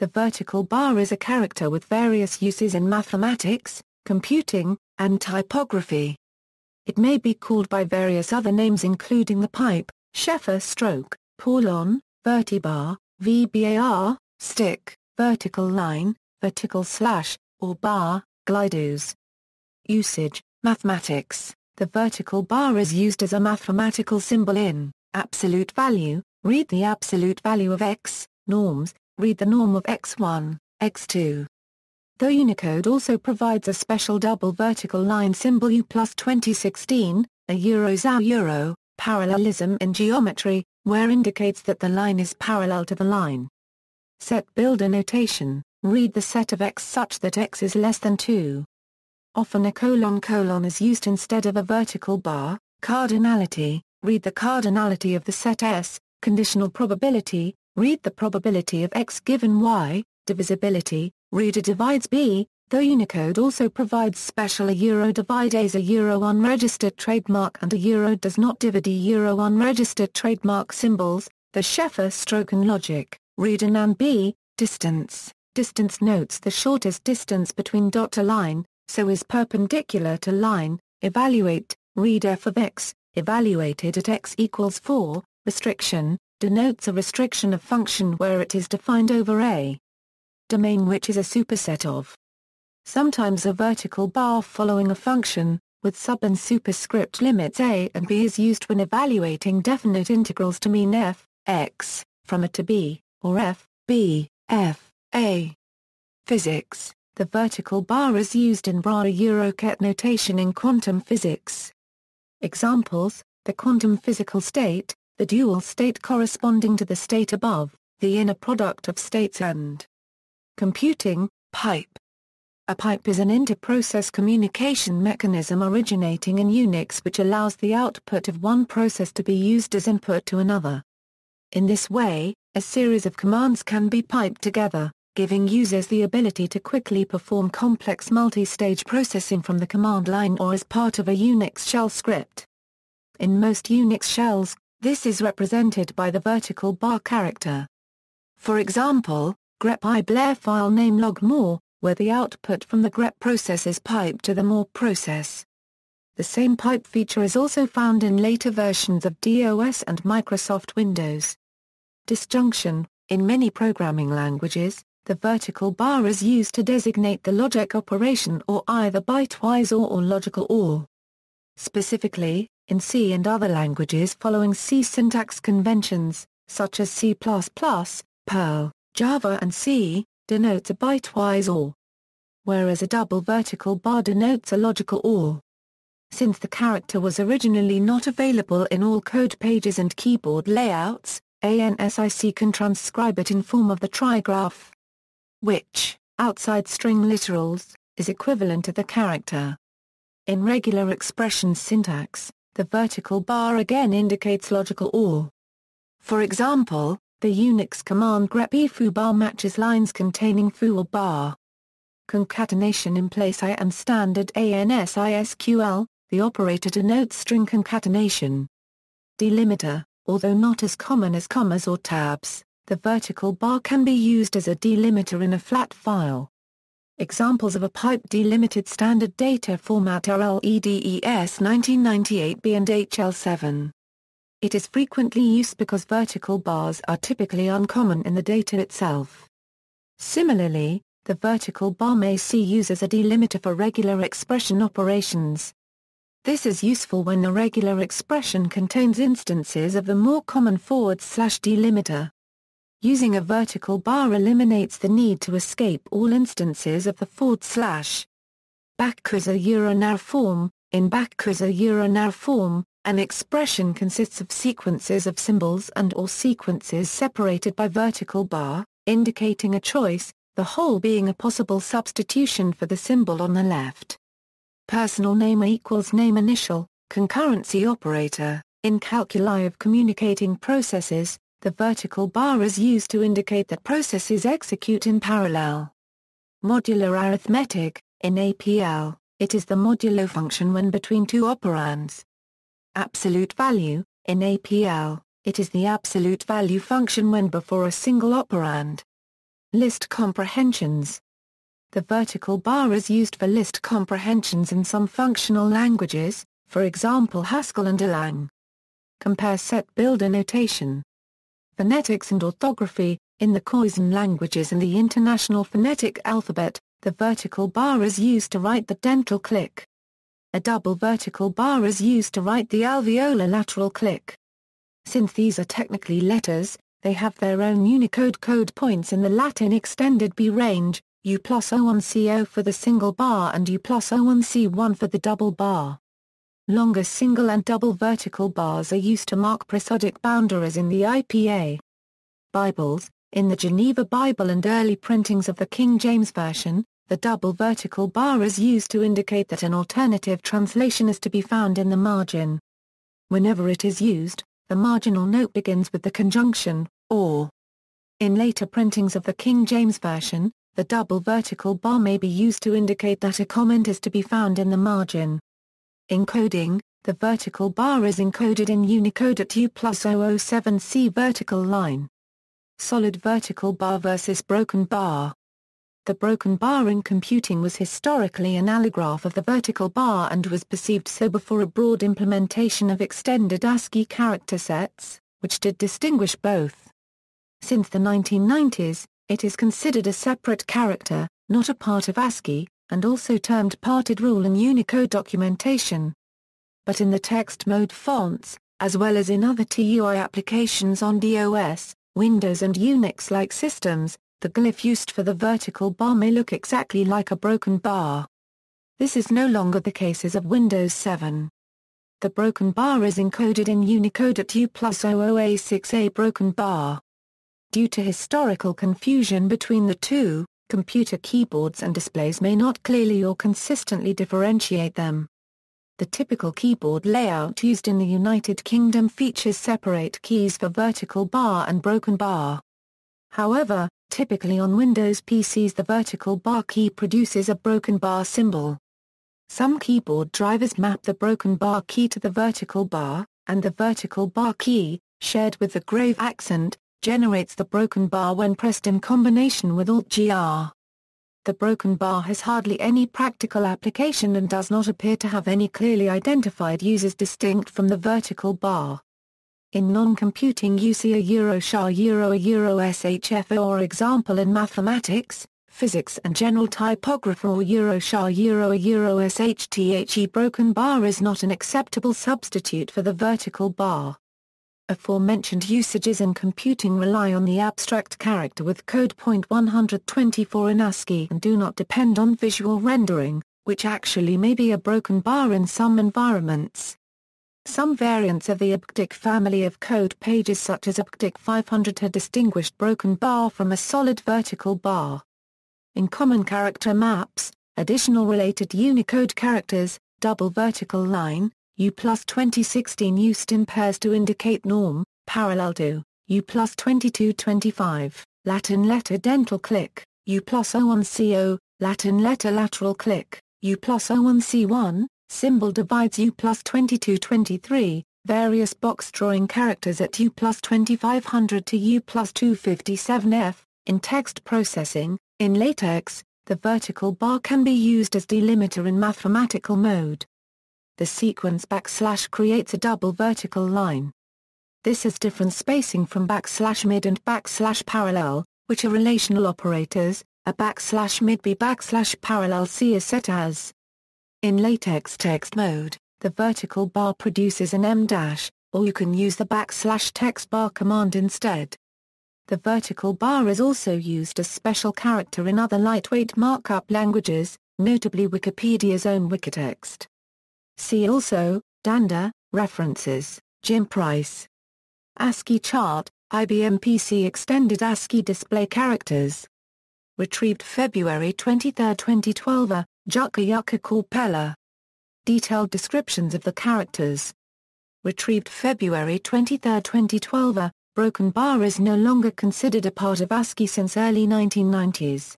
the vertical bar is a character with various uses in mathematics, computing, and typography. It may be called by various other names including the pipe, Sheffer stroke, polon, vertibar, VBAR, stick, vertical line, vertical slash, or bar, glidus. Usage, mathematics. The vertical bar is used as a mathematical symbol in absolute value, read the absolute value of x, norms, read the norm of x1, x2. Though Unicode also provides a special double vertical line symbol U plus 2016, a Euro Euro, parallelism in geometry, where indicates that the line is parallel to the line. Set builder notation, read the set of x such that x is less than 2. Often a colon colon is used instead of a vertical bar, cardinality, read the cardinality of the set S, conditional probability, read the probability of X given Y, divisibility, reader divides B, though Unicode also provides special a Euro divide as a Euro unregistered trademark and a Euro does not divide a Euro unregistered trademark symbols, the Sheffer stroke and logic, reader and B, distance, distance notes the shortest distance between dot to line, so is perpendicular to line, evaluate, read f of x, evaluated at x equals 4, restriction, denotes a restriction of function where it is defined over a domain which is a superset of. Sometimes a vertical bar following a function, with sub and superscript limits a and b is used when evaluating definite integrals to mean f, x, from a to b, or f, b, f, a. Physics the vertical bar is used in Bra-Euroket notation in quantum physics. Examples, the quantum physical state, the dual state corresponding to the state above, the inner product of states and computing, pipe. A pipe is an inter-process communication mechanism originating in Unix which allows the output of one process to be used as input to another. In this way, a series of commands can be piped together giving users the ability to quickly perform complex multi-stage processing from the command line or as part of a Unix shell script. In most Unix shells, this is represented by the vertical bar character. For example, grep i blair file name log more, where the output from the grep process is piped to the more process. The same pipe feature is also found in later versions of DOS and Microsoft Windows. Disjunction In many programming languages, the vertical bar is used to designate the logic operation or either bitwise OR or logical OR. Specifically, in C and other languages following C syntax conventions, such as C++, Perl, Java and C, denotes a bitwise OR. Whereas a double vertical bar denotes a logical OR. Since the character was originally not available in all code pages and keyboard layouts, ANSI C can transcribe it in form of the trigraph which, outside string literals, is equivalent to the character. In regular expression syntax, the vertical bar again indicates logical OR. For example, the Unix command grep foo bar matches lines containing foo or bar. Concatenation in PL/I and standard ANSI SQL, the operator denotes string concatenation. Delimiter, although not as common as commas or tabs, the vertical bar can be used as a delimiter in a flat file. Examples of a pipe delimited standard data format are LEDES 1998B and HL7. It is frequently used because vertical bars are typically uncommon in the data itself. Similarly, the vertical bar may see use as a delimiter for regular expression operations. This is useful when the regular expression contains instances of the more common forward slash delimiter. Using a vertical bar eliminates the need to escape all instances of the forward slash. Backcruiser Euronar form In backcruiser Euronar form, an expression consists of sequences of symbols and or sequences separated by vertical bar, indicating a choice, the whole being a possible substitution for the symbol on the left. Personal name equals name initial, concurrency operator, in calculi of communicating processes, the vertical bar is used to indicate that processes execute in parallel. Modular arithmetic, in APL, it is the modulo function when between two operands. Absolute value, in APL, it is the absolute value function when before a single operand. List comprehensions The vertical bar is used for list comprehensions in some functional languages, for example Haskell and Erlang. Compare set builder notation. Phonetics and orthography In the Khoisan languages and the International Phonetic Alphabet, the vertical bar is used to write the dental click. A double vertical bar is used to write the alveolar lateral click. Since these are technically letters, they have their own Unicode code points in the Latin extended B range, U plus O1CO for the single bar and U plus O1C1 for the double bar. Longer single and double vertical bars are used to mark prosodic boundaries in the IPA. Bibles In the Geneva Bible and early printings of the King James Version, the double vertical bar is used to indicate that an alternative translation is to be found in the margin. Whenever it is used, the marginal note begins with the conjunction, or. In later printings of the King James Version, the double vertical bar may be used to indicate that a comment is to be found in the margin. Encoding, the vertical bar is encoded in Unicode at U plus 007C vertical line. Solid vertical bar versus broken bar. The broken bar in computing was historically an allograph of the vertical bar and was perceived so before a broad implementation of extended ASCII character sets, which did distinguish both. Since the 1990s, it is considered a separate character, not a part of ASCII, and also termed parted rule in Unicode documentation. But in the text mode fonts, as well as in other TUI applications on DOS, Windows and Unix-like systems, the glyph used for the vertical bar may look exactly like a broken bar. This is no longer the case as of Windows 7. The broken bar is encoded in Unicode at U plus 00A6A broken bar. Due to historical confusion between the two, computer keyboards and displays may not clearly or consistently differentiate them. The typical keyboard layout used in the United Kingdom features separate keys for vertical bar and broken bar. However, Typically on Windows PCs the vertical bar key produces a broken bar symbol. Some keyboard drivers map the broken bar key to the vertical bar, and the vertical bar key, shared with the grave accent, generates the broken bar when pressed in combination with Alt-GR. The broken bar has hardly any practical application and does not appear to have any clearly identified uses distinct from the vertical bar. In non-computing you see a euro euro a euro SHF or example in mathematics, physics and general typography or euro euro a euro SHTHE broken bar is not an acceptable substitute for the vertical bar. Aforementioned usages in computing rely on the abstract character with code point 124 in ASCII and do not depend on visual rendering, which actually may be a broken bar in some environments. Some variants of the EBCDIC family of code pages such as EBCDIC 500 had distinguished broken bar from a solid vertical bar. In common character maps, additional related Unicode characters, double vertical line, U plus 2016 used in pairs to indicate norm, parallel to, U plus 2225, Latin letter dental click, U plus plus O1CO, Latin letter lateral click, U plus plus O1C1, Symbol divides U plus 2223, various box drawing characters at U plus 2500 to U plus 257F, in text processing, in LaTeX, the vertical bar can be used as delimiter in mathematical mode. The sequence backslash creates a double vertical line. This has different spacing from backslash mid and backslash parallel, which are relational operators, a backslash mid b backslash parallel c is set as in LaTeX text mode, the vertical bar produces an m dash, or you can use the backslash text bar command instead. The vertical bar is also used as special character in other lightweight markup languages, notably Wikipedia's own Wikitext. See also, Danda, References, Jim Price. ASCII chart, IBM PC Extended ASCII Display Characters. Retrieved February 23, 2012 Jukka Jukka Korpela. Detailed descriptions of the characters. Retrieved February 23, 2012 A broken bar is no longer considered a part of ASCII since early 1990s.